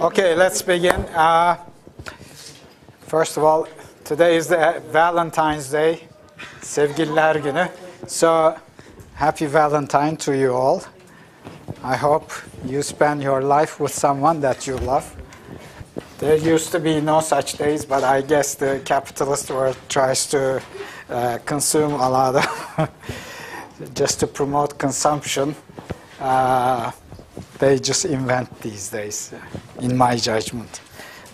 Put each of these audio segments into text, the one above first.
Okay, let's begin. Uh, first of all, today is the Valentine's Day, Sevgililer Günü. So, happy Valentine to you all. I hope you spend your life with someone that you love. There used to be no such days, but I guess the capitalist world tries to uh, consume a lot of just to promote consumption. Uh, they just invent these days, uh, in my judgment.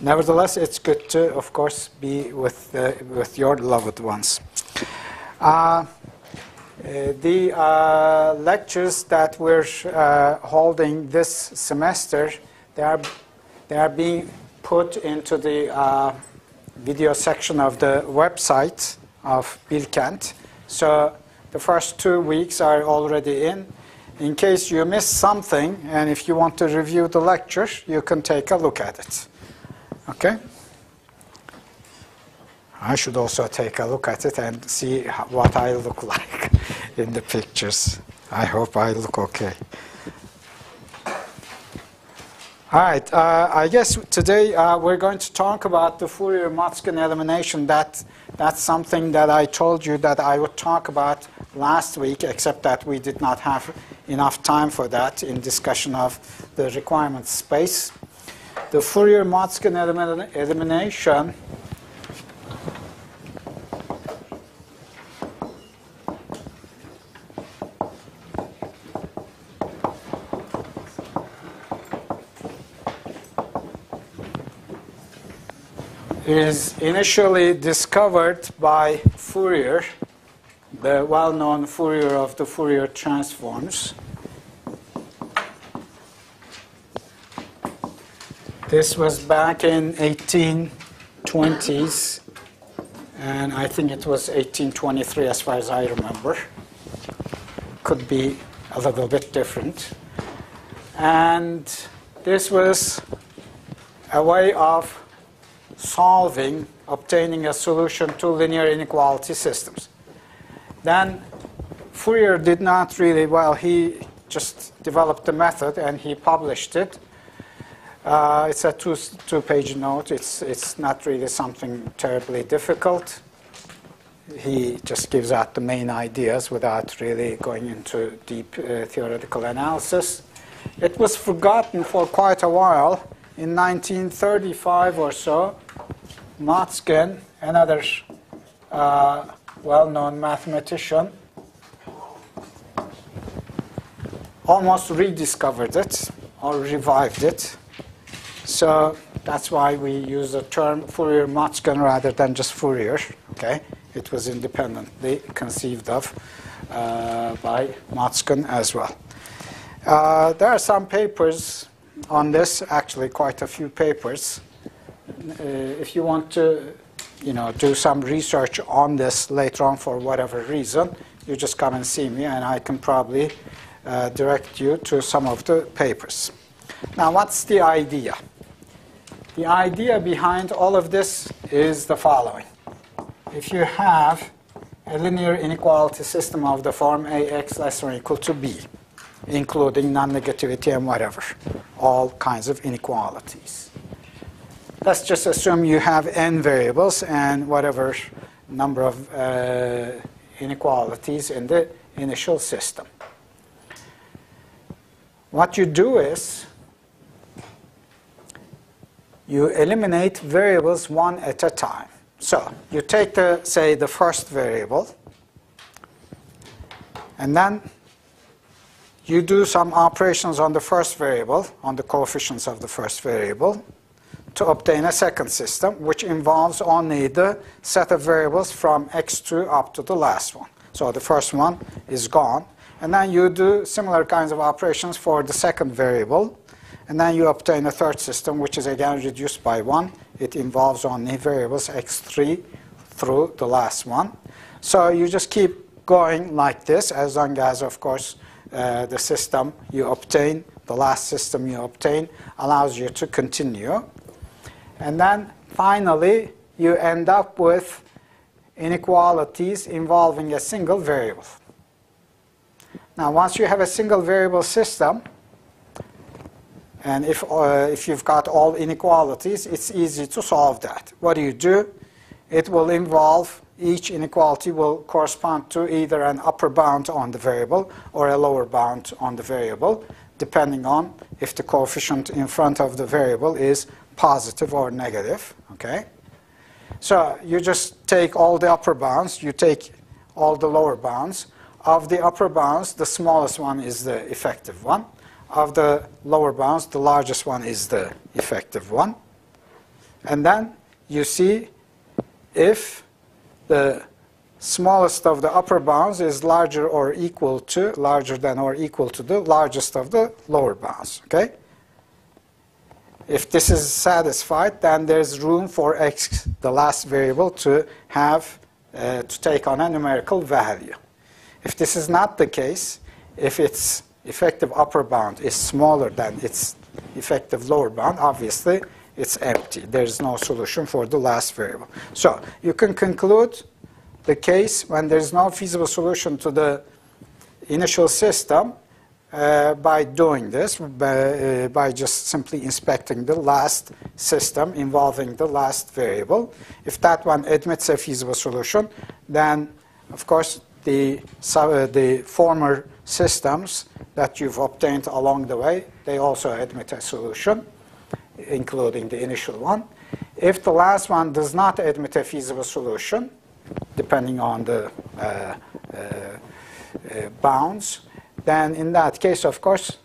Nevertheless, it's good to, of course, be with, uh, with your loved ones. Uh, the uh, lectures that we're uh, holding this semester, they are, they are being put into the uh, video section of the website of Bilkent. So the first two weeks are already in. In case you missed something, and if you want to review the lecture, you can take a look at it. Okay? I should also take a look at it and see what I look like in the pictures. I hope I look okay. All right, uh, I guess today uh, we're going to talk about the Fourier-Motzkin elimination. That, that's something that I told you that I would talk about last week, except that we did not have enough time for that in discussion of the requirement space. The Fourier-Motzkin elim elimination is initially discovered by Fourier, the well-known Fourier of the Fourier transforms. This was back in 1820s, and I think it was 1823 as far as I remember. Could be a little bit different. And this was a way of solving, obtaining a solution to linear inequality systems. Then Fourier did not really, well, he just developed the method and he published it. Uh, it's a two, two page note. It's, it's not really something terribly difficult. He just gives out the main ideas without really going into deep uh, theoretical analysis. It was forgotten for quite a while. In 1935 or so, Motzkin, another uh, well-known mathematician, almost rediscovered it or revived it. So that's why we use the term Fourier-Motzkin rather than just Fourier. Okay, it was independently conceived of uh, by Motzkin as well. Uh, there are some papers on this, actually quite a few papers. Uh, if you want to you know, do some research on this later on for whatever reason, you just come and see me and I can probably uh, direct you to some of the papers. Now, what's the idea? The idea behind all of this is the following. If you have a linear inequality system of the form ax less than or equal to b, including non-negativity and whatever, all kinds of inequalities let's just assume you have n variables and whatever number of uh, inequalities in the initial system. What you do is you eliminate variables one at a time. So you take the, say, the first variable, and then you do some operations on the first variable, on the coefficients of the first variable, to obtain a second system, which involves only the set of variables from x2 up to the last one. So the first one is gone. And then you do similar kinds of operations for the second variable. And then you obtain a third system, which is again reduced by 1. It involves only variables x3 through the last one. So you just keep going like this, as long as, of course, uh, the system you obtain, the last system you obtain, allows you to continue. And then finally, you end up with inequalities involving a single variable. Now, once you have a single variable system, And if, uh, if you've got all inequalities, it's easy to solve that. What do you do? It will involve, each inequality will correspond to either an upper bound on the variable or a lower bound on the variable, depending on if the coefficient in front of the variable is positive or negative, okay? So you just take all the upper bounds, you take all the lower bounds. Of the upper bounds, the smallest one is the effective one. Of the lower bounds, the largest one is the effective one. And then you see if the smallest of the upper bounds is larger or equal to, larger than or equal to the largest of the lower bounds, okay? If this is satisfied, then there's room for x, the last variable, to have uh, to take on a numerical value. If this is not the case, if its effective upper bound is smaller than its effective lower bound, obviously it's empty. There's no solution for the last variable. So you can conclude the case when there's no feasible solution to the initial system uh, by doing this, by, uh, by, just simply inspecting the last system involving the last variable. If that one admits a feasible solution, then of course the, uh, the former systems that you've obtained along the way, they also admit a solution, including the initial one. If the last one does not admit a feasible solution, depending on the uh, uh, bounds, then in that case, of course,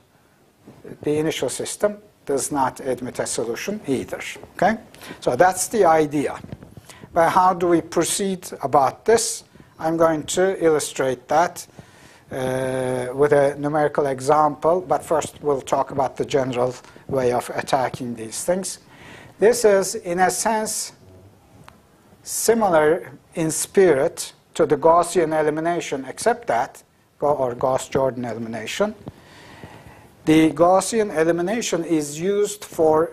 the initial system does not admit a solution either. Okay? So that's the idea. But how do we proceed about this? I'm going to illustrate that uh, with a numerical example, but first we'll talk about the general way of attacking these things. This is, in a sense, similar in spirit to the Gaussian elimination, except that or Gauss-Jordan elimination. The Gaussian elimination is used for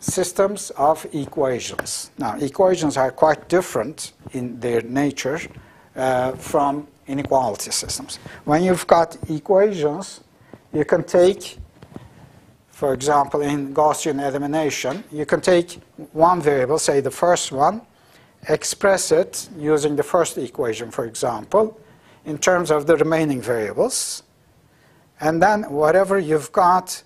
systems of equations. Now, equations are quite different in their nature uh, from inequality systems. When you've got equations, you can take, for example, in Gaussian elimination, you can take one variable, say the first one, express it using the first equation, for example, in terms of the remaining variables. And then whatever you've got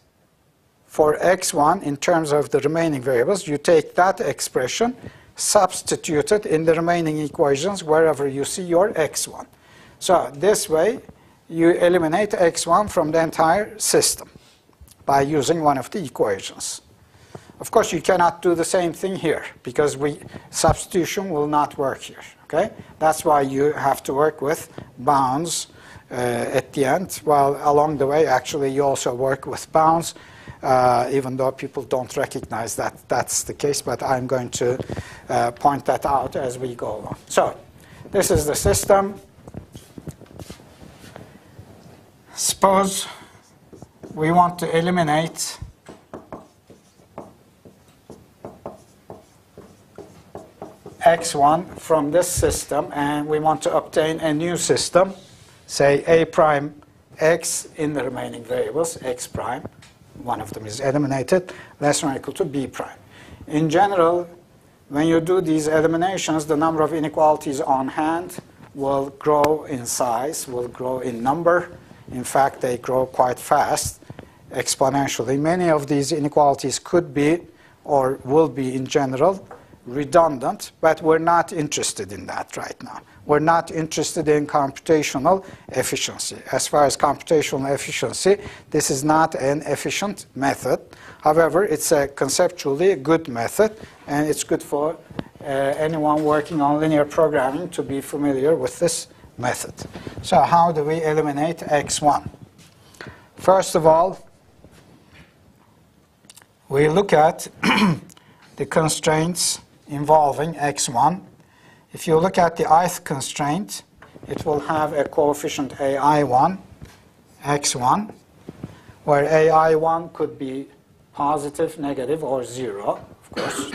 for x1 in terms of the remaining variables, you take that expression, substitute it in the remaining equations wherever you see your x1. So this way, you eliminate x1 from the entire system by using one of the equations. Of course, you cannot do the same thing here because we, substitution will not work here. Okay? That's why you have to work with bounds uh, at the end. Well, along the way, actually, you also work with bounds, uh, even though people don't recognize that that's the case. But I'm going to uh, point that out as we go along. So this is the system. Suppose we want to eliminate x1 from this system and we want to obtain a new system, say a prime x in the remaining variables, x prime, one of them is eliminated, less than or equal to b prime. In general, when you do these eliminations, the number of inequalities on hand will grow in size, will grow in number. In fact, they grow quite fast, exponentially. Many of these inequalities could be or will be in general redundant, but we're not interested in that right now. We're not interested in computational efficiency. As far as computational efficiency, this is not an efficient method. However, it's a conceptually good method, and it's good for uh, anyone working on linear programming to be familiar with this method. So how do we eliminate x1? First of all, we look at the constraints involving x1. If you look at the ith constraint, it will have a coefficient ai1, x1, where ai1 could be positive, negative, or 0, of course.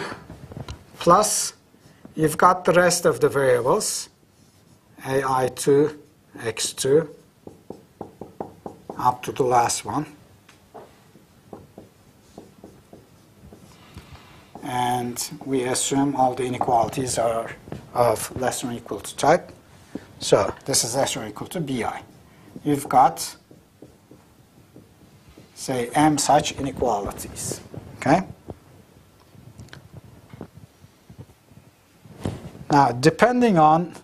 Plus, you've got the rest of the variables, ai2, x2, up to the last one. And we assume all the inequalities are of less than or equal to type. So this is less than or equal to bi. You've got, say, m such inequalities. Okay? Now, depending on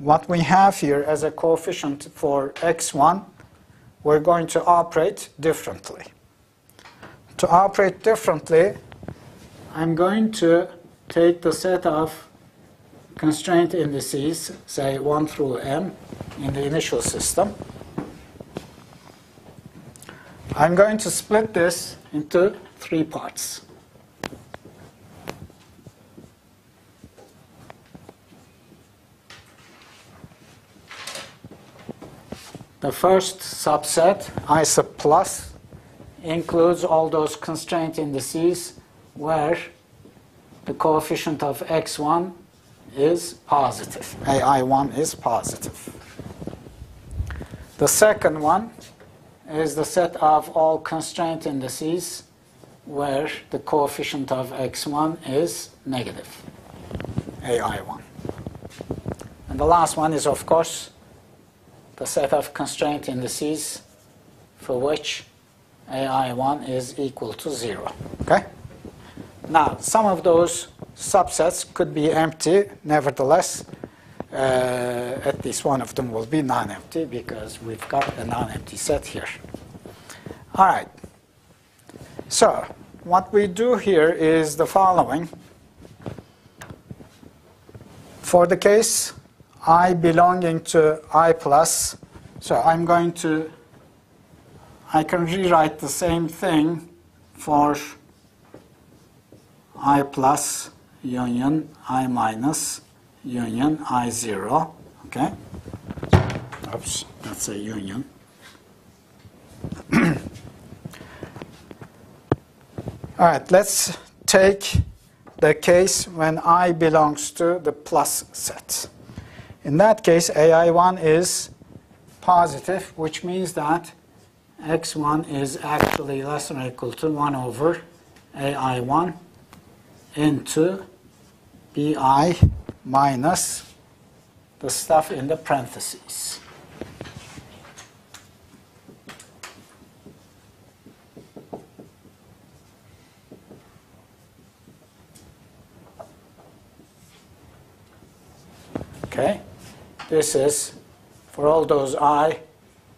what we have here as a coefficient for x1, we're going to operate differently. To operate differently, I'm going to take the set of constraint indices, say 1 through m, in the initial system. I'm going to split this into three parts. The first subset, I sub plus, includes all those constraint indices where the coefficient of x1 is positive. AI1 is positive. The second one is the set of all constraint indices where the coefficient of x1 is negative, AI1. And the last one is, of course, the set of constraint indices for which AI1 is equal to 0. Okay? Now, some of those subsets could be empty. Nevertheless, uh, at least one of them will be non-empty because we've got a non-empty set here. All right. So what we do here is the following. For the case i belonging to i plus. So I'm going to, I can rewrite the same thing for i plus union i minus union i0. Okay? Oops, that's a union. All right, let's take the case when i belongs to the plus set. In that case, AI1 is positive, which means that x1 is actually less than or equal to 1 over AI1 into BI minus the stuff in the parentheses. Okay? This is for all those i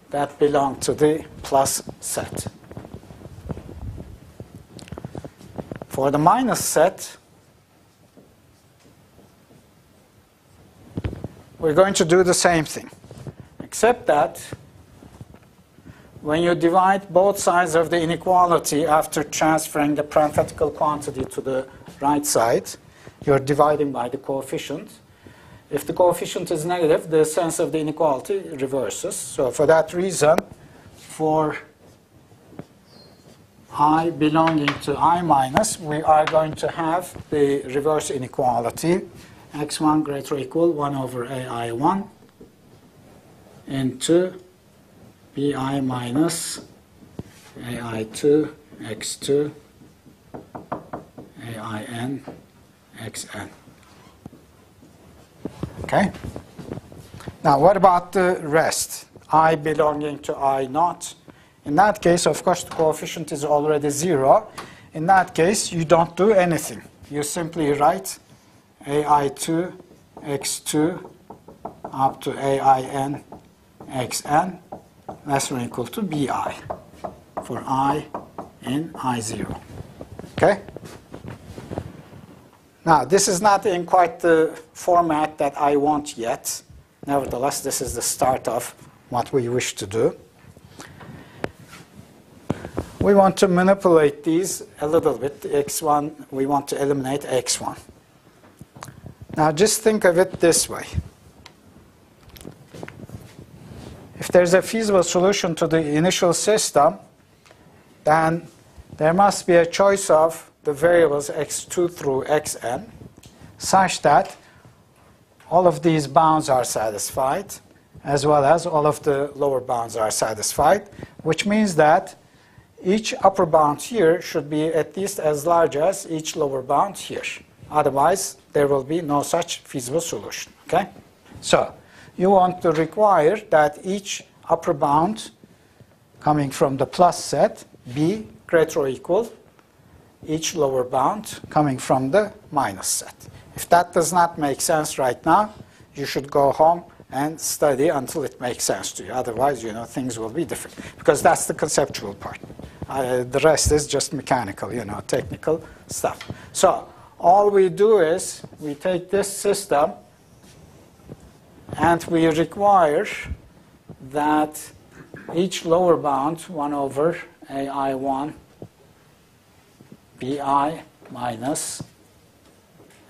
that belong to the plus set. For the minus set, we're going to do the same thing, except that when you divide both sides of the inequality after transferring the parenthetical quantity to the right side, you're dividing by the coefficient. If the coefficient is negative, the sense of the inequality reverses. So for that reason, for i belonging to i minus, we are going to have the reverse inequality, x1 greater or equal 1 over ai1 into bi minus ai2 x2 ain xn. Okay? Now, what about the rest? i belonging to i naught. In that case, of course, the coefficient is already 0. In that case, you don't do anything. You simply write ai2 x2 up to ain xn less than or equal to bi for i in i0. Okay? Now, this is not in quite the format that I want yet. Nevertheless, this is the start of what we wish to do. We want to manipulate these a little bit. x1, we want to eliminate x1. Now, just think of it this way. If there's a feasible solution to the initial system, then there must be a choice of the variables x2 through xn such that all of these bounds are satisfied as well as all of the lower bounds are satisfied, which means that each upper bound here should be at least as large as each lower bound here. Otherwise, there will be no such feasible solution. Okay? So, you want to require that each upper bound coming from the plus set be greater or equal each lower bound coming from the minus set. If that does not make sense right now, you should go home and study until it makes sense to you. Otherwise, you know, things will be different because that's the conceptual part. Uh, the rest is just mechanical, you know, technical stuff. So all we do is we take this system and we require that each lower bound 1 over AI1 bi minus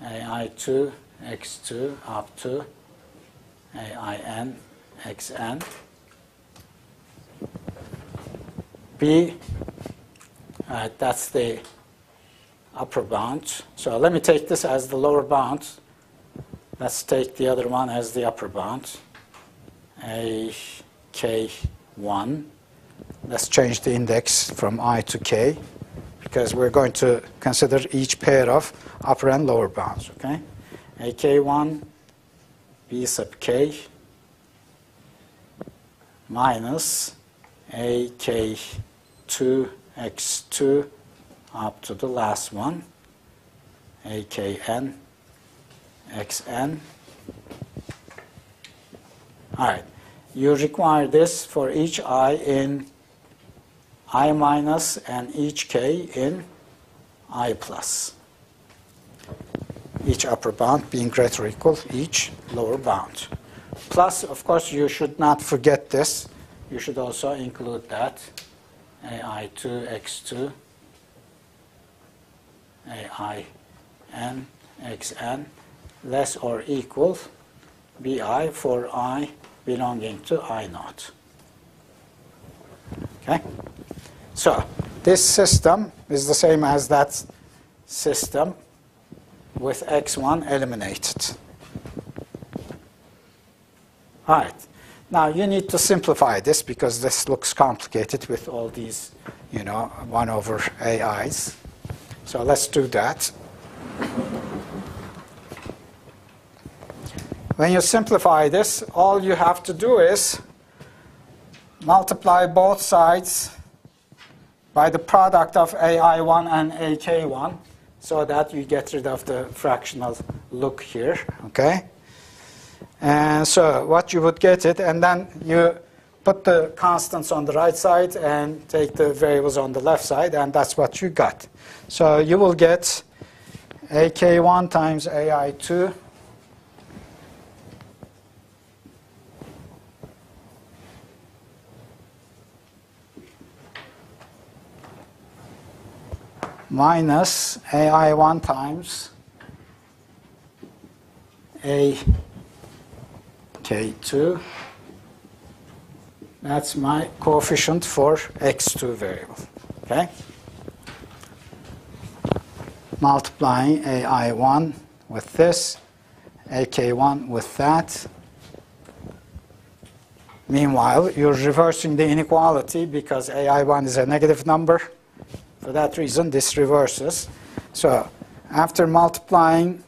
ai2 x2 up to ain xn b uh, that's the upper bound so let me take this as the lower bound let's take the other one as the upper bound a k1 let's change the index from i to k because we're going to consider each pair of upper and lower bounds, okay? AK1 B sub k minus AK2 X2 up to the last one, AKN XN. All right, you require this for each I in i minus and each k in i plus. Each upper bound being greater or equal each lower bound. Plus, of course, you should not forget this. You should also include that AI2, X2, AI n, xn, less or equal bi for i belonging to i naught. Okay? So this system is the same as that system with x1 eliminated. All right. Now you need to simplify this because this looks complicated with all these, you know, 1 over AIs. So let's do that. When you simplify this, all you have to do is multiply both sides by the product of AI1 and AK1 so that you get rid of the fractional look here, okay? And so what you would get it, and then you put the constants on the right side and take the variables on the left side, and that's what you got. So you will get AK1 times AI2 minus AI1 times AK2. That's my coefficient for x2 variable. Okay? Multiplying AI1 with this, AK1 with that. Meanwhile, you're reversing the inequality because AI1 is a negative number. For that reason, this reverses. So after multiplying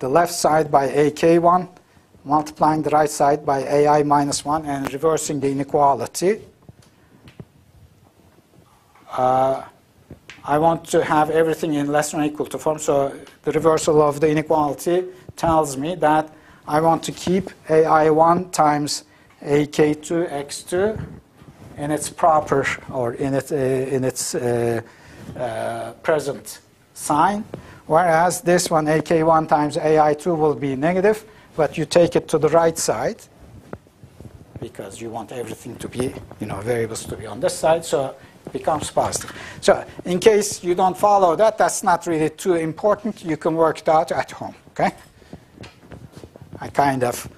the left side by AK1, multiplying the right side by AI minus 1, and reversing the inequality, uh, I want to have everything in less than or equal to form. So the reversal of the inequality tells me that I want to keep AI1 times AK2 x2 in its proper or in, it, uh, in its uh, uh, present sign, whereas this one, AK1 times AI2, will be negative, but you take it to the right side because you want everything to be, you know, variables to be on this side, so it becomes positive. So in case you don't follow that, that's not really too important. You can work it out at home, okay? I kind of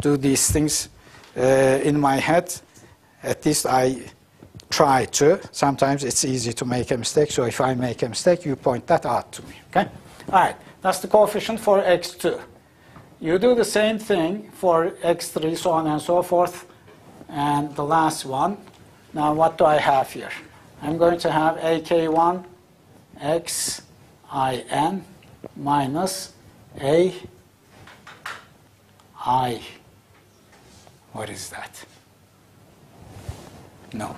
do these things uh, in my head. At least I try to. Sometimes it's easy to make a mistake, so if I make a mistake, you point that out to me. Okay? All right, that's the coefficient for x2. You do the same thing for x3, so on and so forth, and the last one. Now, what do I have here? I'm going to have ak1 x in minus A I. What is that? No.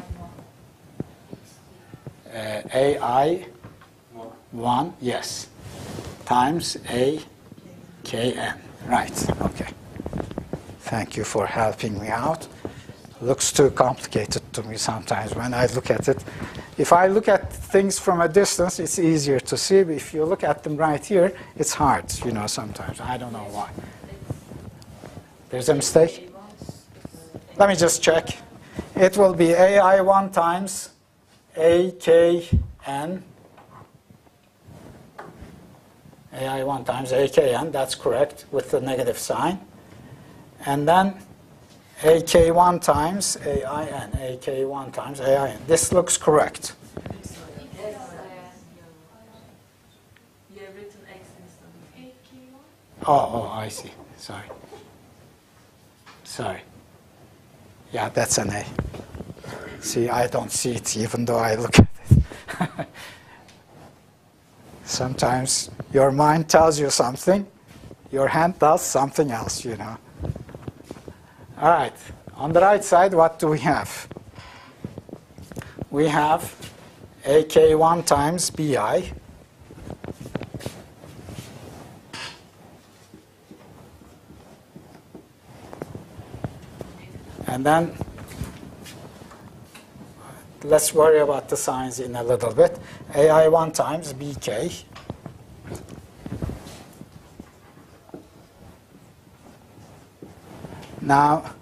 Uh, AI 1, yes, times A K N. Right, okay. Thank you for helping me out. Looks too complicated to me sometimes when I look at it. If I look at things from a distance, it's easier to see. but If you look at them right here, it's hard, you know, sometimes. I don't know why. There's a mistake? Let me just check. It will be AI1 times AKN. AI1 times AKN, that's correct, with the negative sign. And then AK1 times AIN, AK1 times AIN. This looks correct. Oh, oh, I see. Sorry. Sorry. Yeah, that's an A. See, I don't see it even though I look at it. Sometimes your mind tells you something, your hand does something else, you know. All right, on the right side, what do we have? We have AK1 times BI. And then let's worry about the signs in a little bit. AI1 times BK. Now,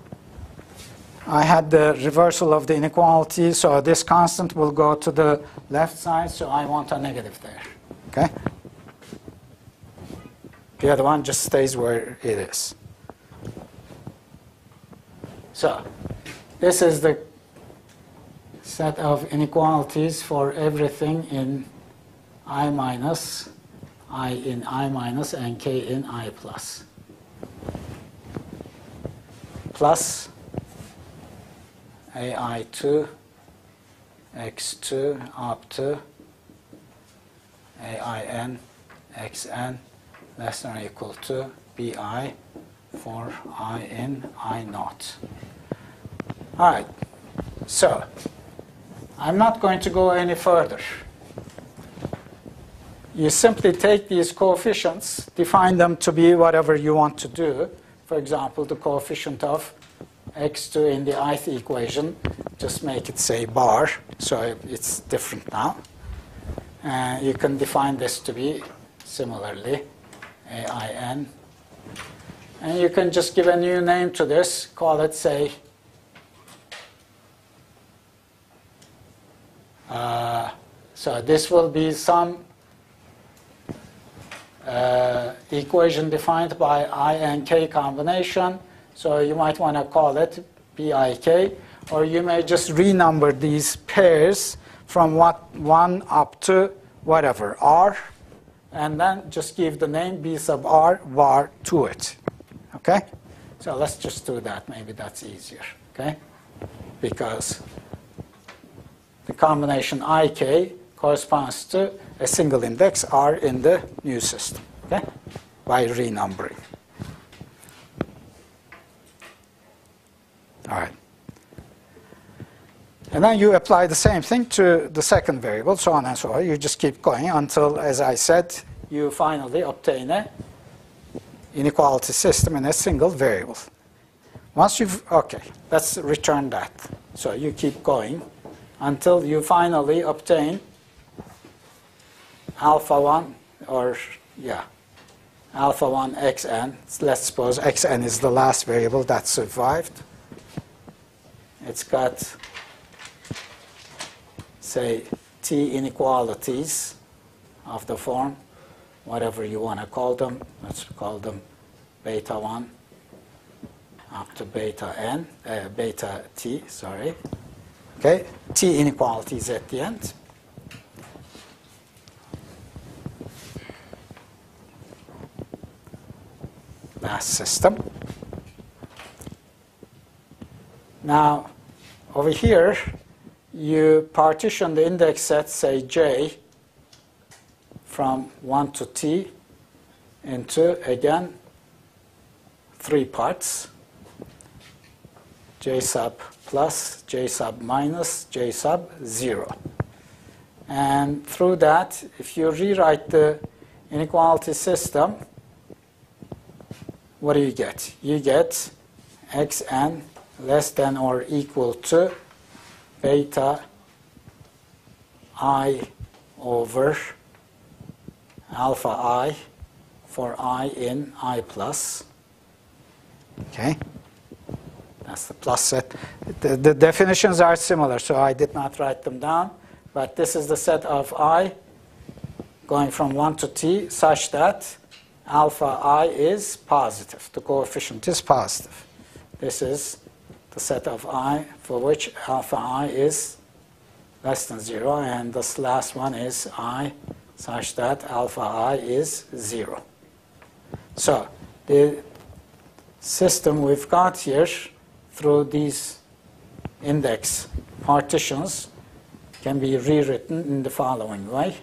I had the reversal of the inequality, so this constant will go to the left side, so I want a negative there. Okay? The other one just stays where it is. So, this is the set of inequalities for everything in I minus, I in I minus, and K in I plus. Plus AI2, X2 up to AIN, XN less than or equal to BI for I in I naught. All right, so I'm not going to go any further. You simply take these coefficients, define them to be whatever you want to do. For example, the coefficient of x2 in the ith equation, just make it say bar, so it's different now. Uh, you can define this to be similarly AIN. And you can just give a new name to this, call it, say, uh, so this will be some uh, equation defined by i and k combination. So you might want to call it BIK, or you may just renumber these pairs from what 1 up to whatever, R, and then just give the name B sub R var to it. Okay? So let's just do that. Maybe that's easier. Okay? Because the combination IK corresponds to a single index R in the new system. Okay? By renumbering. All right. And then you apply the same thing to the second variable, so on and so on. You just keep going until, as I said, you finally obtain a inequality system in a single variable. Once you've, okay, let's return that. So you keep going until you finally obtain alpha 1, or yeah, alpha 1 xn. Let's suppose xn is the last variable that survived. It's got, say, t inequalities of the form, whatever you want to call them. Let's call them beta 1 up to beta n, uh, beta t, sorry. Okay, t inequalities at the end. Last system. Now, over here, you partition the index set, say j, from 1 to t, into, again, three parts. j sub plus, j sub minus, j sub 0. And through that, if you rewrite the inequality system, what do you get? You get xn less than or equal to beta i over alpha i for i in i plus. Okay? That's the plus set. The, the definitions are similar, so I did not write them down. But this is the set of i going from 1 to t such that alpha i is positive. The coefficient is positive. This is the set of i for which alpha i is less than 0, and this last one is i such that alpha i is 0. So the system we've got here through these index partitions can be rewritten in the following way.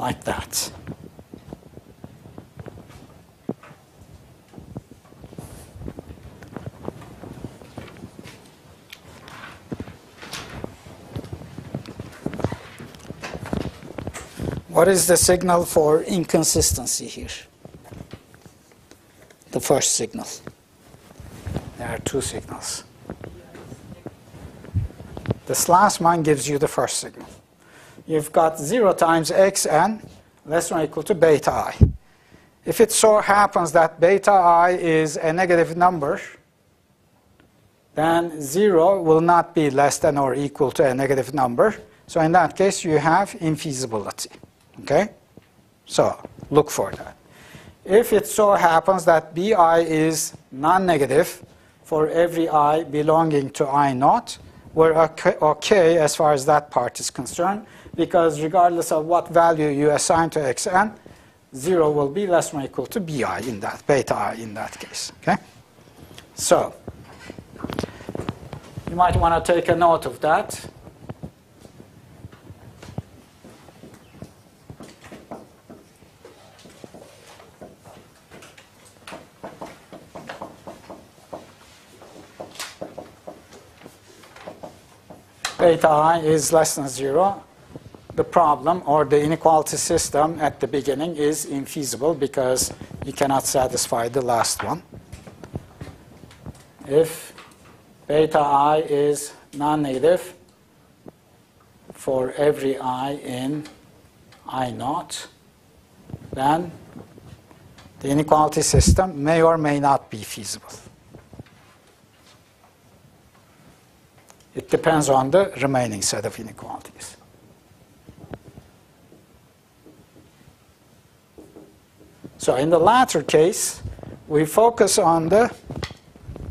like that. What is the signal for inconsistency here? The first signal. There are two signals. This last one gives you the first signal you've got 0 times xn less than or equal to beta i. If it so happens that beta i is a negative number, then 0 will not be less than or equal to a negative number. So in that case, you have infeasibility. Okay? So look for that. If it so happens that bi is non-negative for every i belonging to i naught, we're okay, okay as far as that part is concerned because regardless of what value you assign to xn, 0 will be less than or equal to bi in that, beta i in that case. Okay? So, you might want to take a note of that. Beta i is less than 0 the problem or the inequality system at the beginning is infeasible because you cannot satisfy the last one. If beta i is non-negative for every i in i naught, then the inequality system may or may not be feasible. Depends on the remaining set of inequalities. So in the latter case, we focus on the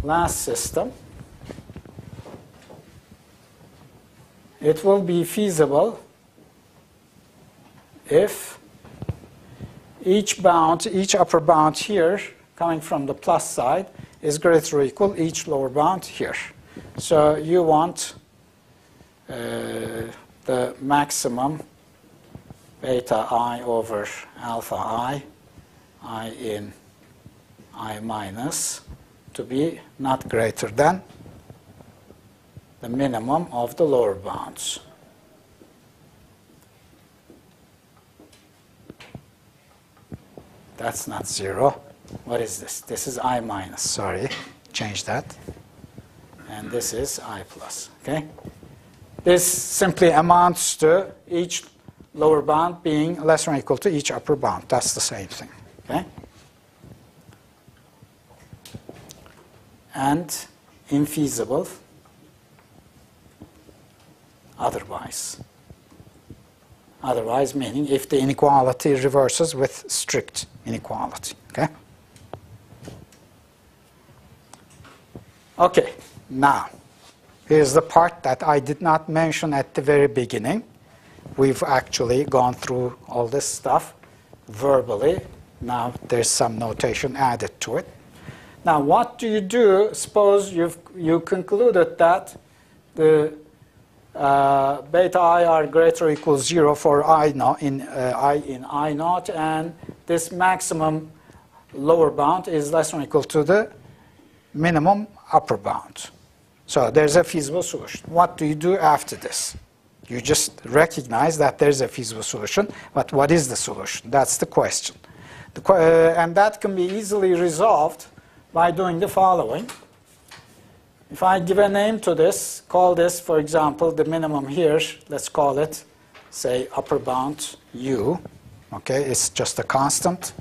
last system. It will be feasible if each bound, each upper bound here, coming from the plus side, is greater or equal each lower bound here. So you want uh, the maximum beta i over alpha i i in i minus to be not greater than the minimum of the lower bounds. That's not zero. What is this? This is i minus. Sorry, change that. And this is i plus. Okay? This simply amounts to each lower bound being less than or equal to each upper bound. That's the same thing. Okay? And infeasible otherwise. Otherwise meaning if the inequality reverses with strict inequality. Okay? Okay, now Here's the part that I did not mention at the very beginning. We've actually gone through all this stuff verbally. Now there's some notation added to it. Now, what do you do? Suppose you've you concluded that the uh, beta i are greater or equal zero for i naught in uh, i in i naught, and this maximum lower bound is less than or equal to the minimum upper bound. So there's a feasible solution. What do you do after this? You just recognize that there's a feasible solution, but what is the solution? That's the question. The, uh, and that can be easily resolved by doing the following. If I give a name to this, call this, for example, the minimum here, let's call it, say, upper bound u. Okay, it's just a constant.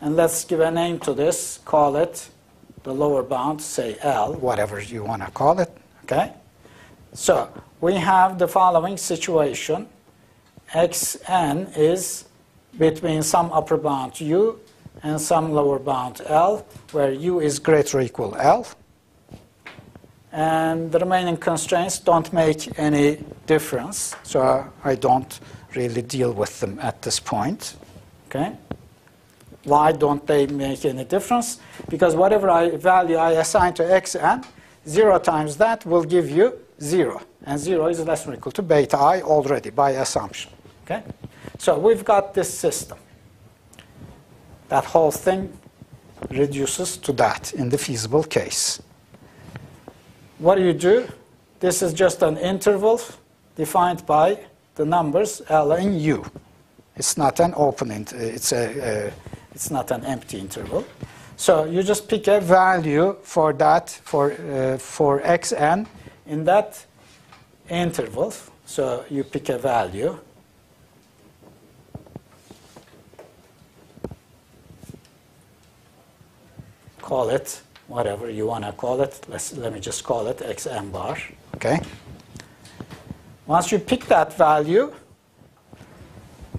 And let's give a name to this, call it the lower bound, say L, whatever you want to call it. Okay? So we have the following situation. xn is between some upper bound u and some lower bound L, where u is greater or equal L. And the remaining constraints don't make any difference, so I don't really deal with them at this point. Okay? Why don't they make any difference? Because whatever I, value I assign to xn, 0 times that will give you 0. And 0 is less than or equal to beta i already by assumption. Okay? So we've got this system. That whole thing reduces to that in the feasible case. What do you do? This is just an interval defined by the numbers L and U. It's not an open, it's, a, a, it's not an empty interval. So you just pick a value for that, for, uh, for xn in that interval. So you pick a value. Call it whatever you want to call it. Let's, let me just call it xn bar. Okay. Once you pick that value,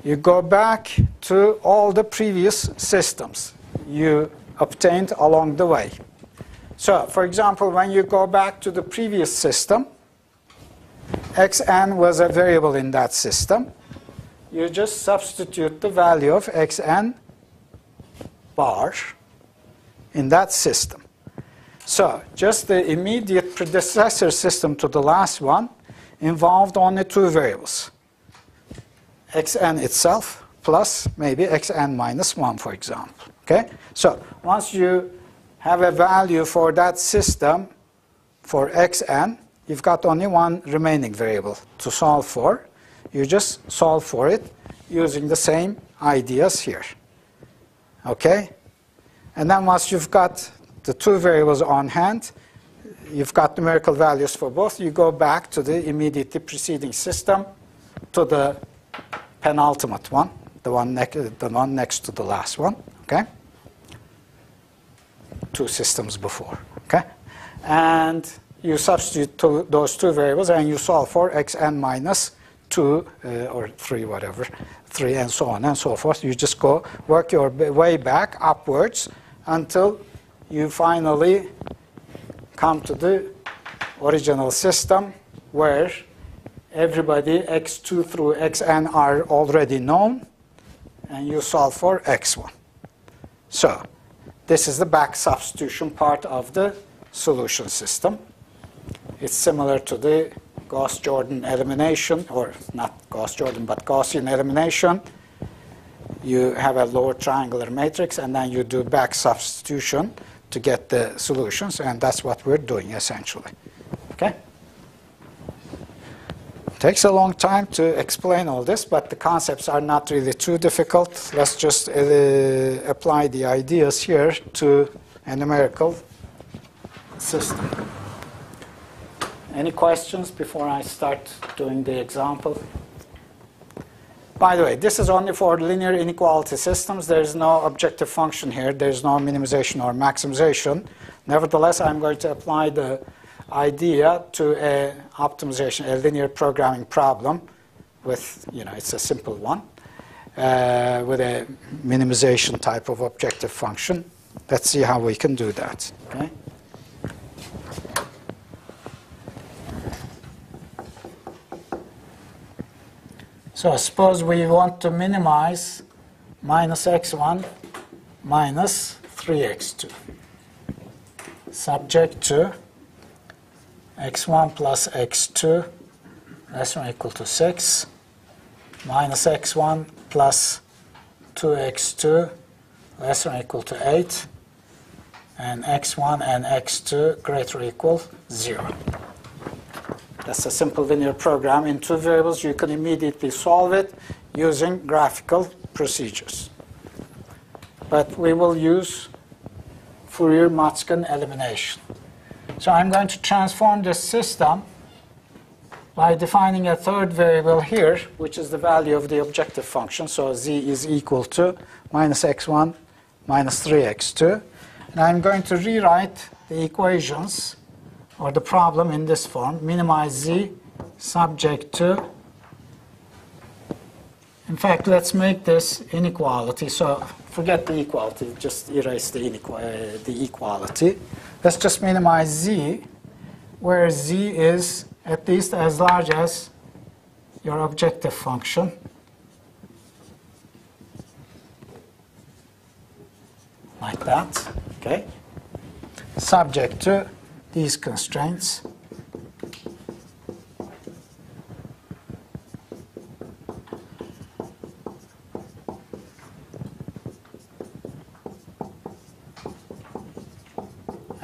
you go back to all the previous systems you obtained along the way. So, for example, when you go back to the previous system, xn was a variable in that system. You just substitute the value of xn bar in that system. So just the immediate predecessor system to the last one involved only two variables. Xn itself plus maybe xn minus 1, for example. Okay? So once you have a value for that system for xn, you've got only one remaining variable to solve for. You just solve for it using the same ideas here. Okay? And then once you've got the two variables on hand, you've got numerical values for both, you go back to the immediately preceding system to the penultimate one, the one, the one next to the last one, okay? Two systems before, okay? And you substitute two, those two variables and you solve for xn minus 2 uh, or 3, whatever, 3 and so on and so forth. You just go work your way back upwards until you finally come to the original system where everybody x2 through xn are already known and you solve for x1. So this is the back substitution part of the solution system. It's similar to the Gauss-Jordan elimination, or not Gauss-Jordan, but Gaussian elimination. You have a lower triangular matrix, and then you do back substitution to get the solutions, and that's what we're doing essentially. Okay? Takes a long time to explain all this, but the concepts are not really too difficult. Let's just uh, apply the ideas here to a numerical system. Any questions before I start doing the example? By the way, this is only for linear inequality systems. There's no objective function here. There's no minimization or maximization. Nevertheless, I'm going to apply the idea to a optimization, a linear programming problem with, you know, it's a simple one, uh, with a minimization type of objective function. Let's see how we can do that, okay? So suppose we want to minimize minus x1 minus 3x2 subject to x1 plus x2 less than or equal to 6 minus x1 plus 2x2 less than or equal to 8 and x1 and x2 greater or equal 0. That's a simple linear program. In two variables, you can immediately solve it using graphical procedures. But we will use Fourier-Motzkin elimination. So I'm going to transform this system by defining a third variable here, which is the value of the objective function. So z is equal to minus x1 minus 3x2. And I'm going to rewrite the equations or the problem in this form. Minimize z subject to, in fact, let's make this inequality. So forget the equality, just erase the, inequ- uh, the equality. Let's just minimize z, where z is at least as large as your objective function. Like that, okay? Subject to these constraints.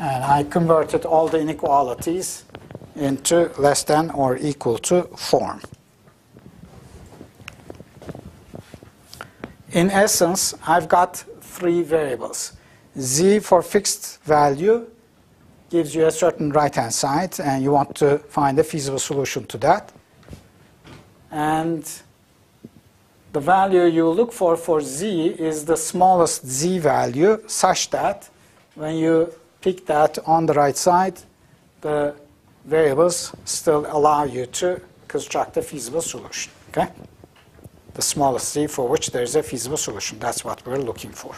And I converted all the inequalities into less than or equal to form. In essence, I've got three variables. z for fixed value gives you a certain right-hand side, and you want to find a feasible solution to that. And the value you look for for z is the smallest z value, such that when you pick that on the right side, the variables still allow you to construct a feasible solution. Okay? The smallest z for which there is a feasible solution. That's what we're looking for.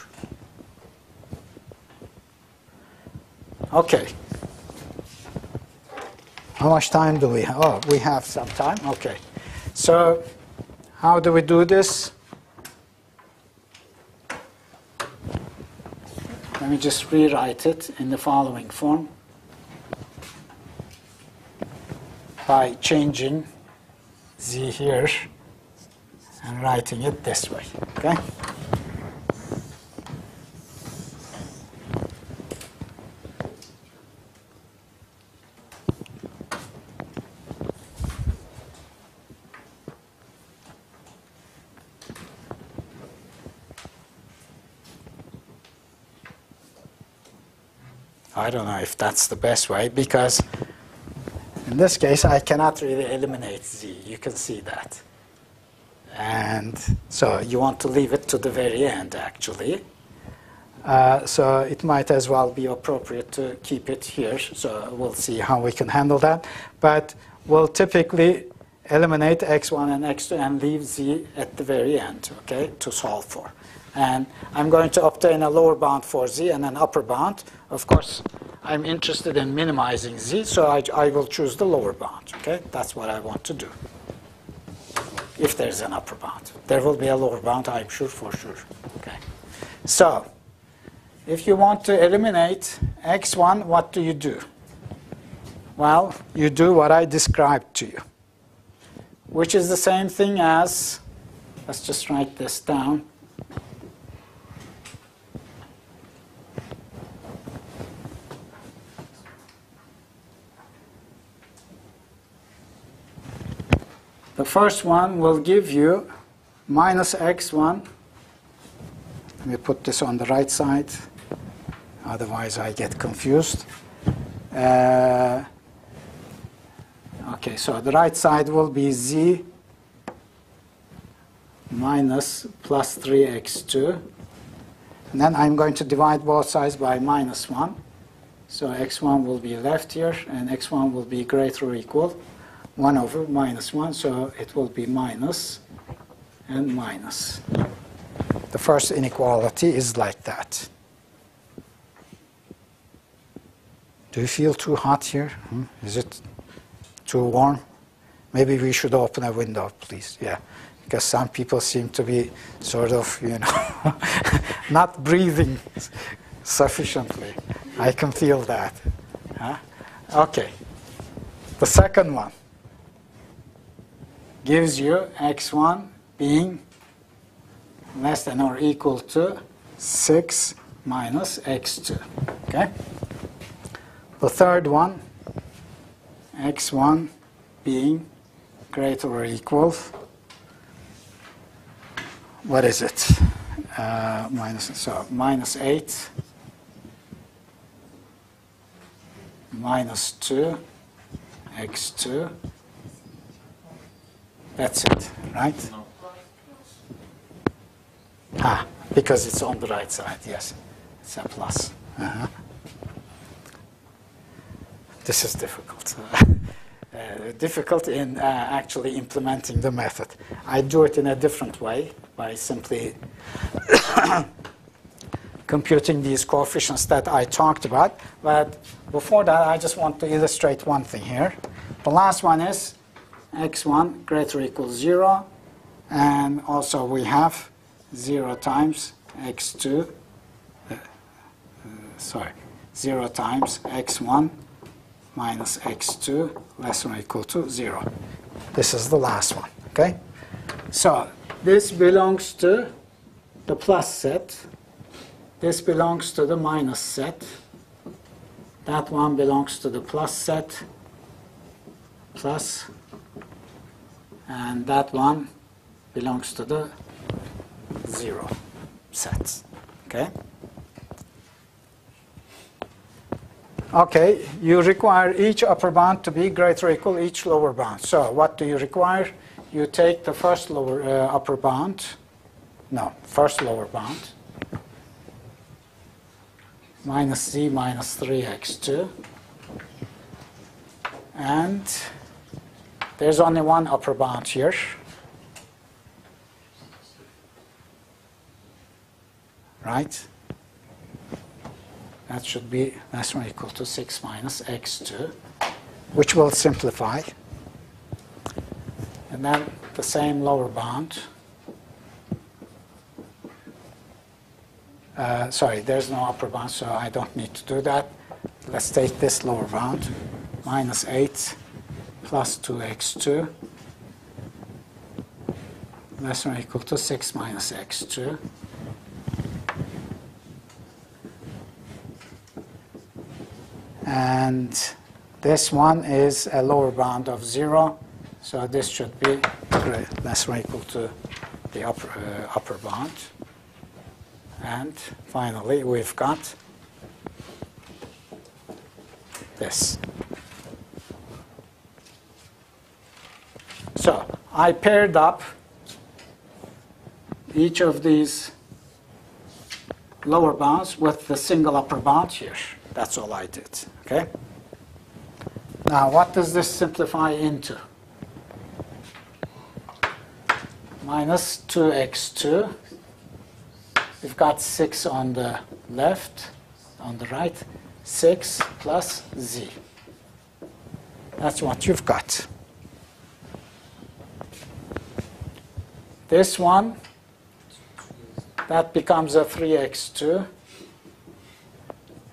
Okay. How much time do we have? Oh, we have some time. Okay. So, how do we do this? Let me just rewrite it in the following form by changing z here and writing it this way. Okay? I don't know if that's the best way because in this case I cannot really eliminate z. You can see that. And so you want to leave it to the very end actually. Uh, so it might as well be appropriate to keep it here. So we'll see how we can handle that. But we'll typically eliminate x1 and x2 and leave z at the very end, okay, to solve for. And I'm going to obtain a lower bound for z and an upper bound. Of course, I'm interested in minimizing z, so I, I will choose the lower bound, okay? That's what I want to do. If there's an upper bound. There will be a lower bound, I'm sure, for sure, okay? So, if you want to eliminate x1, what do you do? Well, you do what I described to you, which is the same thing as, let's just write this down. First one will give you minus x1. Let me put this on the right side, otherwise I get confused. Uh, okay, so the right side will be z minus plus 3x2. And then I'm going to divide both sides by minus 1. So x1 will be left here, and x1 will be greater or equal 1 over minus 1, so it will be minus and minus. The first inequality is like that. Do you feel too hot here? Hmm? Is it too warm? Maybe we should open a window, please. Yeah, because some people seem to be sort of, you know, not breathing sufficiently. I can feel that. Huh? Okay. The second one gives you x1 being less than or equal to 6 minus x2. Okay? The third one, x1 being greater or equal, what is it? Uh, minus, so minus 8 minus 2 x2 that's it right ah because it's on the right side yes it's a plus uh-huh. this is difficult uh, difficult in uh, actually implementing the method I do it in a different way by simply computing these coefficients that I talked about. But before that, I just want to illustrate one thing here. The last one is x1 greater or equals 0. And also we have 0 times x2, uh, uh, sorry, 0 times x1 minus x2 less than or equal to 0. This is the last one, okay? So this belongs to the plus set this belongs to the minus set. That one belongs to the plus set, plus, and that one belongs to the zero sets. Okay? Okay, you require each upper bound to be greater equal each lower bound. So what do you require? You take the first lower uh, upper bound, no, first lower bound, minus z minus 3x2. And there's only one upper bound here. Right? That should be less than or equal to 6 minus x2, which will simplify. And then the same lower bound. Uh, sorry, there's no upper bound, so I don't need to do that. Let's take this lower bound, minus 8 plus 2x2 less than or equal to 6 minus x2. And this one is a lower bound of 0, so this should be less than or equal to the upper, uh, upper bound. And finally, we've got this. So I paired up each of these lower bounds with the single upper bound here. That's all I did. Okay? Now, what does this simplify into? Minus 2x2 We've got 6 on the left, on the right, 6 plus z. That's what you've got. This one, that becomes a 3x2.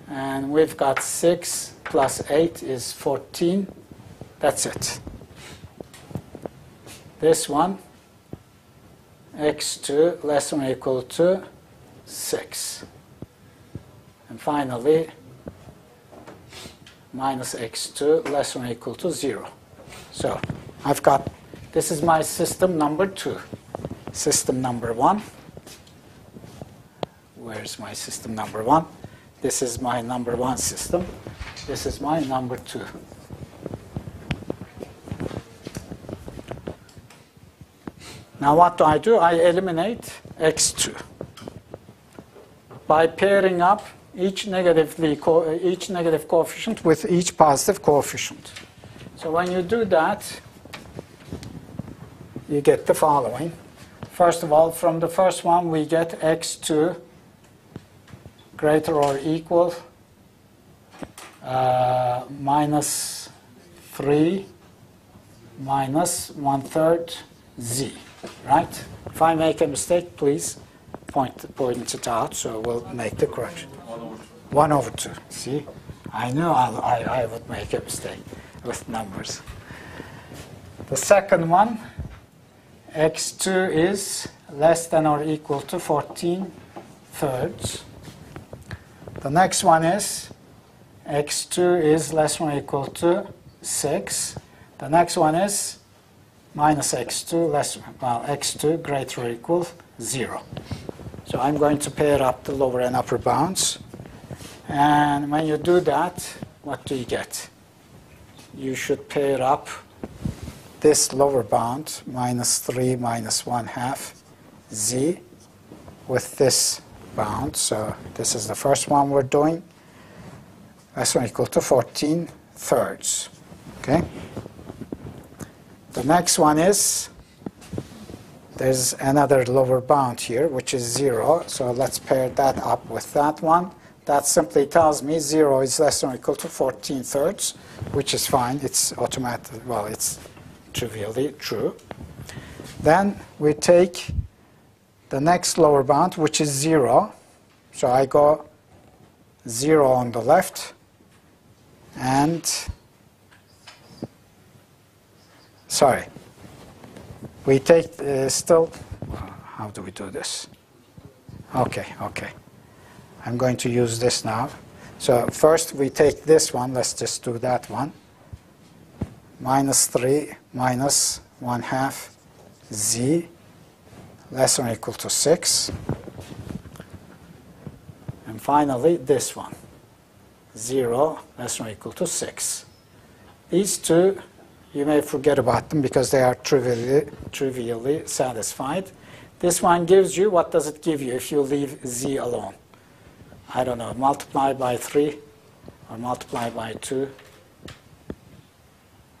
And we've got 6 plus 8 is 14. That's it. This one, x2 less than or equal to 6. And finally, minus x2 less than or equal to 0. So I've got, this is my system number 2. System number 1. Where's my system number 1? This is my number 1 system. This is my number 2. Now what do I do? I eliminate x2 by pairing up each, negatively uh, each negative coefficient with each positive coefficient. So when you do that, you get the following. First of all, from the first one, we get x2 greater or equal uh, minus 3 minus 1 third z, right? If I make a mistake, please point, point it out so we'll make the correction. 1 over 2. See? I knew I'll, I, I would make a mistake with numbers. The second one, x2 is less than or equal to 14 thirds. The next one is x2 is less than or equal to 6. The next one is minus x2 less, well, x2 greater or equal 0. So I'm going to pair up the lower and upper bounds. And when you do that, what do you get? You should pair up this lower bound, minus 3 minus 1 half z, with this bound. So this is the first one we're doing. That's one equal to 14 thirds. Okay? The next one is, there's another lower bound here, which is 0. So let's pair that up with that one. That simply tells me 0 is less than or equal to 14 thirds, which is fine. It's automatic. Well, it's trivially true. Then we take the next lower bound, which is 0. So I go 0 on the left and sorry we take uh, still how do we do this okay okay I'm going to use this now so first we take this one let's just do that one minus 3 minus 1 half z less than or equal to 6 and finally this one 0 less than or equal to 6 these two you may forget about them because they are trivially, trivially satisfied. This one gives you, what does it give you if you leave z alone? I don't know, multiply by 3 or multiply by 2.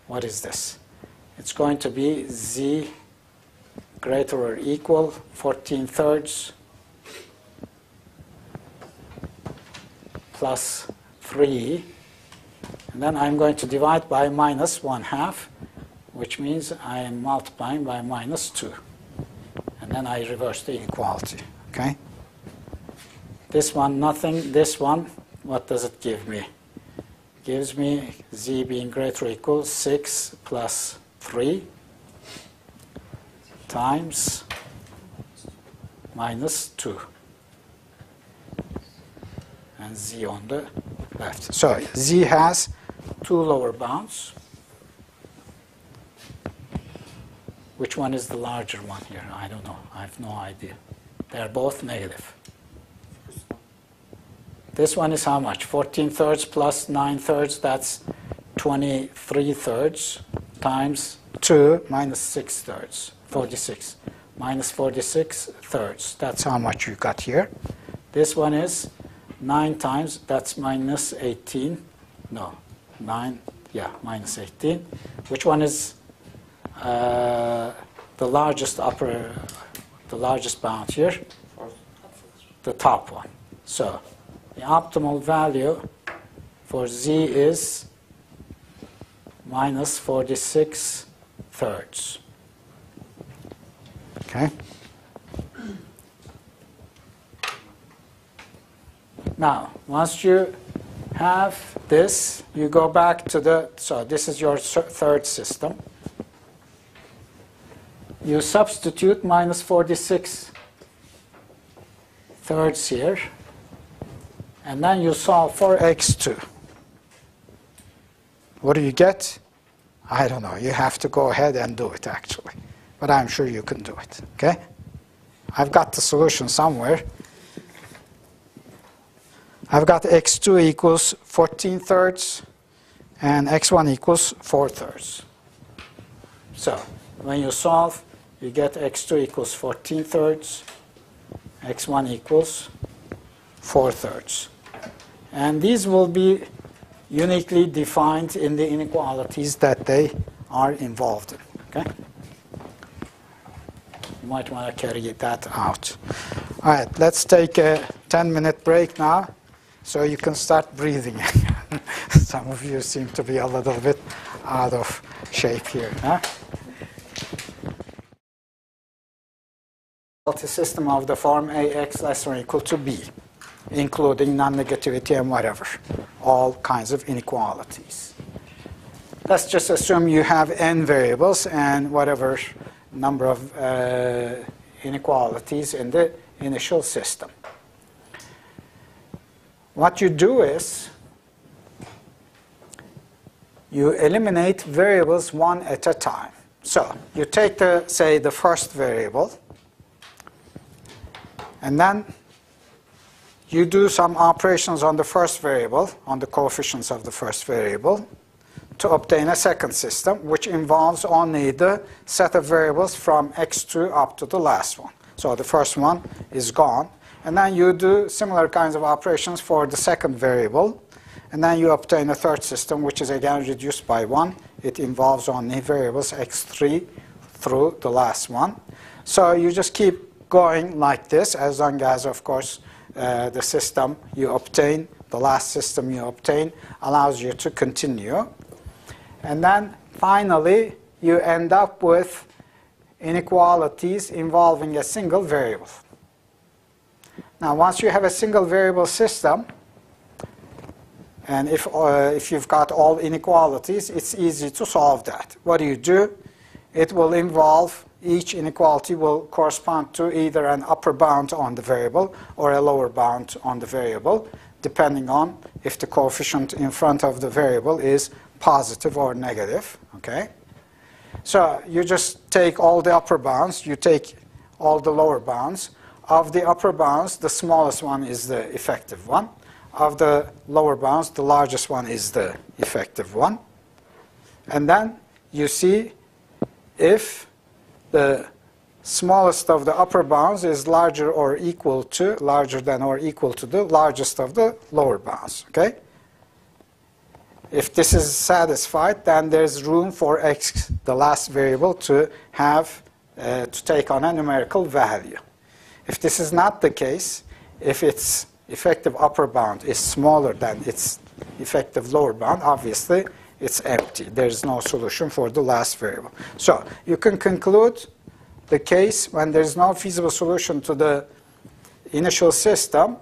What is this? It's going to be z greater or equal 14 thirds plus 3 and then I'm going to divide by minus 1 half, which means I am multiplying by minus 2. And then I reverse the inequality. Okay? This one, nothing. This one, what does it give me? Gives me z being greater or equal 6 plus 3 times minus 2 and z on the left. So z has two lower bounds. Which one is the larger one here? I don't know. I have no idea. They're both negative. This one is how much? 14 thirds plus 9 thirds, that's 23 thirds times 2 minus 6 thirds, 46. Minus 46 thirds. That's how much you got here. This one is 9 times, that's minus 18. No, 9, yeah, minus 18. Which one is uh, the largest upper, the largest bound here? The top one. So the optimal value for z is minus 46 thirds. Okay? Now, once you have this, you go back to the, so this is your third system. You substitute minus 46 thirds here, and then you solve for x2. What do you get? I don't know. You have to go ahead and do it, actually. But I'm sure you can do it, okay? I've got the solution somewhere. I've got x2 equals 14 thirds and x1 equals 4 thirds. So when you solve, you get x2 equals 14 thirds, x1 equals 4 thirds. And these will be uniquely defined in the inequalities that they are involved in. Okay? You might want to carry that out. All right, let's take a 10 minute break now. So you can start breathing. Some of you seem to be a little bit out of shape here. Huh? system of the form ax less than or equal to b, including non-negativity and whatever, all kinds of inequalities. Let's just assume you have n variables and whatever number of uh, inequalities in the initial system. What you do is you eliminate variables one at a time. So you take the, say, the first variable, and then you do some operations on the first variable, on the coefficients of the first variable, to obtain a second system, which involves only the set of variables from x2 up to the last one. So the first one is gone. And then you do similar kinds of operations for the second variable. And then you obtain a third system, which is again reduced by 1. It involves only variables x3 through the last one. So you just keep going like this, as long as, of course, uh, the system you obtain, the last system you obtain, allows you to continue. And then finally, you end up with inequalities involving a single variable. Now, once you have a single variable system, and if, uh, if you've got all inequalities, it's easy to solve that. What do you do? It will involve, each inequality will correspond to either an upper bound on the variable or a lower bound on the variable, depending on if the coefficient in front of the variable is positive or negative, okay? So you just take all the upper bounds, you take all the lower bounds. Of the upper bounds, the smallest one is the effective one. Of the lower bounds, the largest one is the effective one. And then you see if the smallest of the upper bounds is larger or equal to, larger than or equal to the largest of the lower bounds, okay? If this is satisfied, then there's room for x, the last variable, to have uh, to take on a numerical value. If this is not the case, if its effective upper bound is smaller than its effective lower bound, obviously it's empty. There's no solution for the last variable. So you can conclude the case when there's no feasible solution to the initial system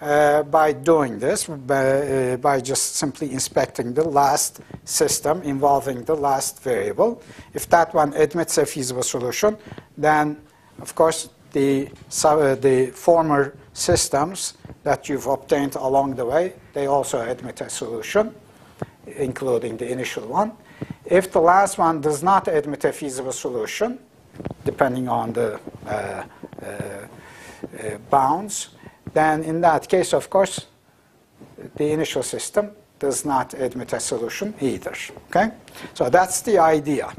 uh, by doing this, by, uh, by, just simply inspecting the last system involving the last variable. If that one admits a feasible solution, then, of course, the, uh, the former systems that you've obtained along the way, they also admit a solution, including the initial one. If the last one does not admit a feasible solution, depending on the uh, uh, uh bounds, then in that case, of course, the initial system does not admit a solution either. Okay? So that's the idea.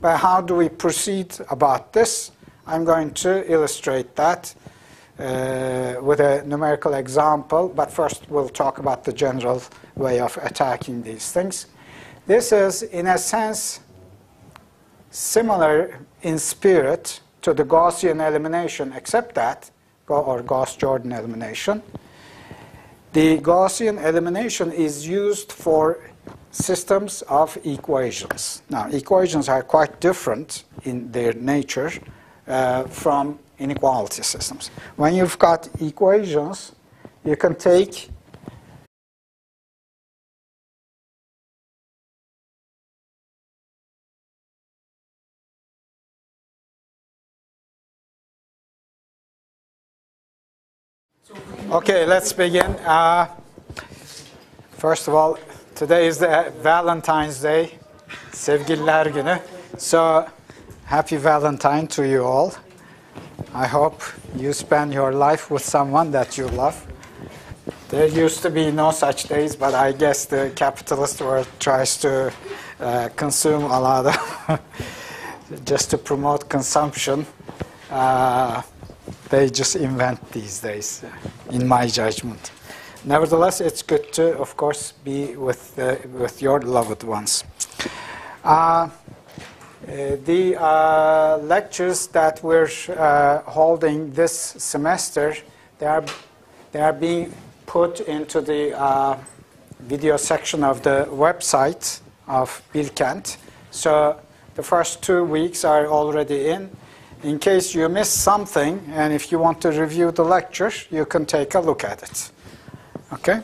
But how do we proceed about this? I'm going to illustrate that uh, with a numerical example, but first we'll talk about the general way of attacking these things. This is, in a sense, similar in spirit to the Gaussian elimination, except that or Gauss-Jordan elimination. The Gaussian elimination is used for systems of equations. Now, equations are quite different in their nature uh, from inequality systems. When you've got equations, you can take Okay, let's begin. Uh, first of all, today is the Valentine's Day, Sevgililer Günü. So, happy Valentine to you all. I hope you spend your life with someone that you love. There used to be no such days, but I guess the capitalist world tries to uh, consume a lot of, just to promote consumption. Uh, they just invent these days, in my judgment. Nevertheless, it's good to, of course, be with, uh, with your loved ones. Uh, the uh, lectures that we're uh, holding this semester, they are, they are being put into the uh, video section of the website of Bilkent. So the first two weeks are already in in case you miss something and if you want to review the lecture, you can take a look at it. Okay?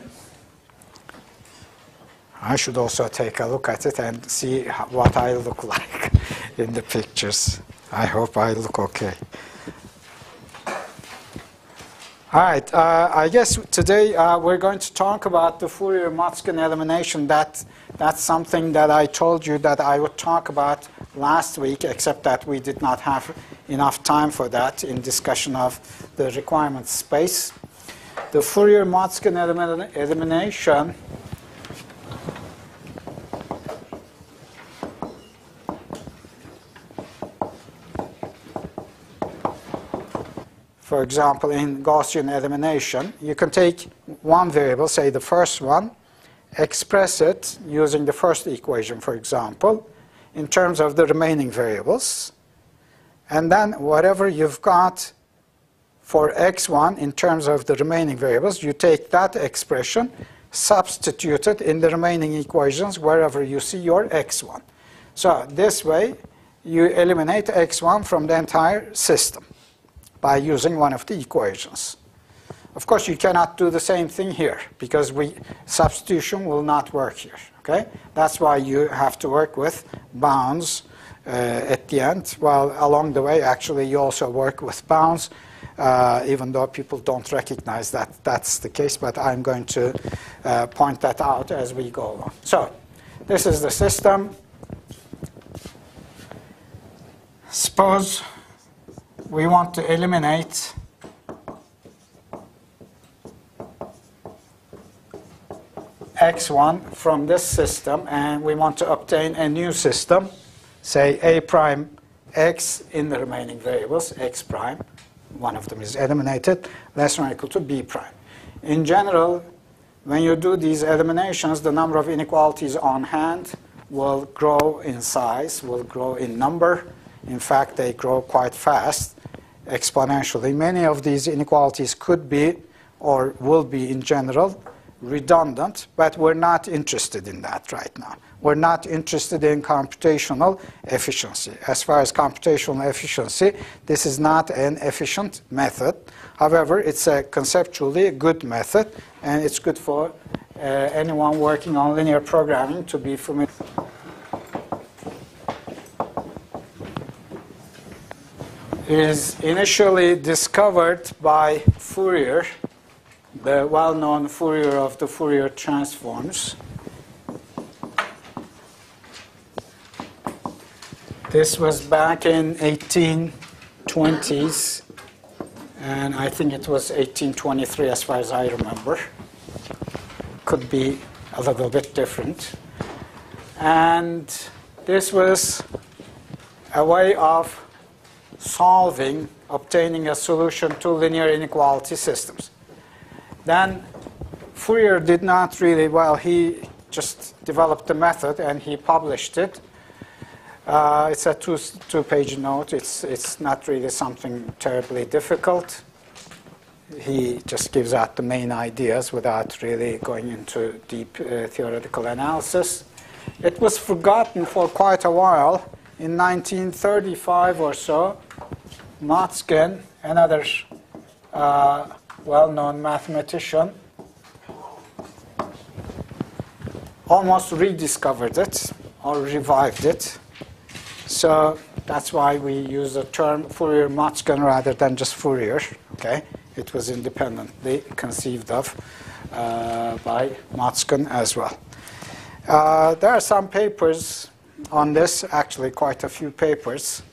I should also take a look at it and see what I look like in the pictures. I hope I look okay. All right, uh, I guess today uh, we're going to talk about the Fourier-Motzkin elimination. That, that's something that I told you that I would talk about last week, except that we did not have enough time for that in discussion of the requirement space. The Fourier-Motzkin elimin- elimination For example, in Gaussian elimination, you can take one variable, say the first one, express it using the first equation, for example, in terms of the remaining variables. And then whatever you've got for x1 in terms of the remaining variables, you take that expression, substitute it in the remaining equations wherever you see your x1. So this way, you eliminate x1 from the entire system by using one of the equations. Of course, you cannot do the same thing here because we, substitution will not work here. Okay? That's why you have to work with bounds at the end. Well, along the way, actually, you also work with bounds, uh, even though people don't recognize that that's the case. But I'm going to uh, point that out as we go along. So, this is the system. Suppose we want to eliminate x1 from this system and we want to obtain a new system, say a prime x in the remaining variables, x prime, one of them is eliminated, less than or equal to b prime. In general, when you do these eliminations, the number of inequalities on hand will grow in size, will grow in number. In fact, they grow quite fast, exponentially. Many of these inequalities could be, or will be in general, redundant, but we're not interested in that right now. We're not interested in computational efficiency. As far as computational efficiency, this is not an efficient method. However, it's a conceptually good method, and it's good for uh, anyone working on linear programming to be familiar. is initially discovered by Fourier, the well-known Fourier of the Fourier transforms. This was back in 1820s, and I think it was 1823 as far as I remember. Could be a little bit different. And this was a way of solving, obtaining a solution to linear inequality systems. Then Fourier did not really, well, he just developed the method and he published it. Uh, it's a two, two-page note. It's, it's not really something terribly difficult. He just gives out the main ideas without really going into deep uh, theoretical analysis. It was forgotten for quite a while. In 1935 or so, Motzkin, another uh, well-known mathematician, almost rediscovered it or revived it. So that's why we use the term Fourier-Motzkin rather than just Fourier. Okay, it was independently conceived of uh, by Motzkin as well. Uh, there are some papers on this, actually quite a few papers.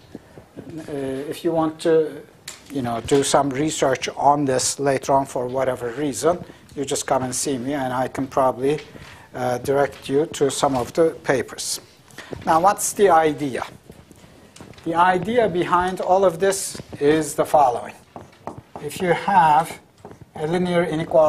Uh, if you want to, you know, do some research on this later on for whatever reason, you just come and see me, and I can probably uh, direct you to some of the papers. Now, what's the idea? The idea behind all of this is the following. If you have a linear inequality